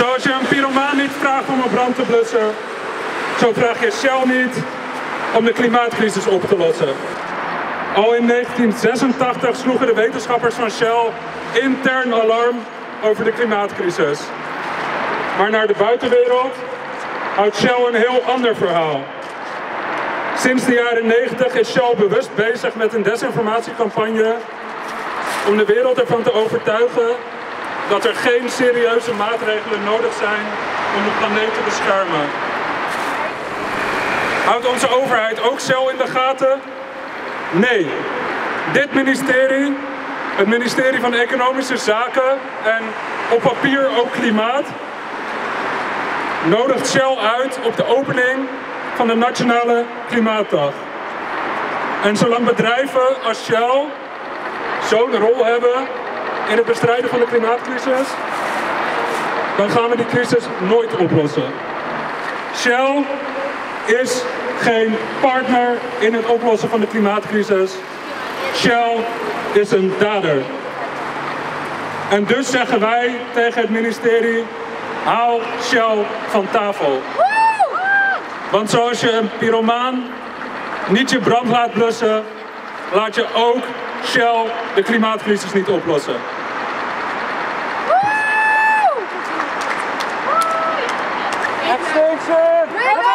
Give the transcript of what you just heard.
Zoals je een pyromaan niet vraagt om een brand te blussen, zo vraag je Shell niet om de klimaatcrisis op te lossen. Al in 1986 sloegen de wetenschappers van Shell intern alarm over de klimaatcrisis. Maar naar de buitenwereld houdt Shell een heel ander verhaal. Sinds de jaren 90 is Shell bewust bezig met een desinformatiecampagne om de wereld ervan te overtuigen dat er geen serieuze maatregelen nodig zijn om de planeet te beschermen. Houdt onze overheid ook Shell in de gaten? Nee. Dit ministerie, het ministerie van Economische Zaken en op papier ook Klimaat, nodigt Shell uit op de opening van de Nationale Klimaatdag. En zolang bedrijven als Shell zo'n rol hebben in het bestrijden van de klimaatcrisis, dan gaan we die crisis nooit oplossen. Shell is geen partner in het oplossen van de klimaatcrisis. Shell is een dader. En dus zeggen wij tegen het ministerie, haal Shell van tafel. Want zoals je een pyromaan niet je brand laat blussen, laat je ook Shell de klimaatcrisis niet oplossen. Richard!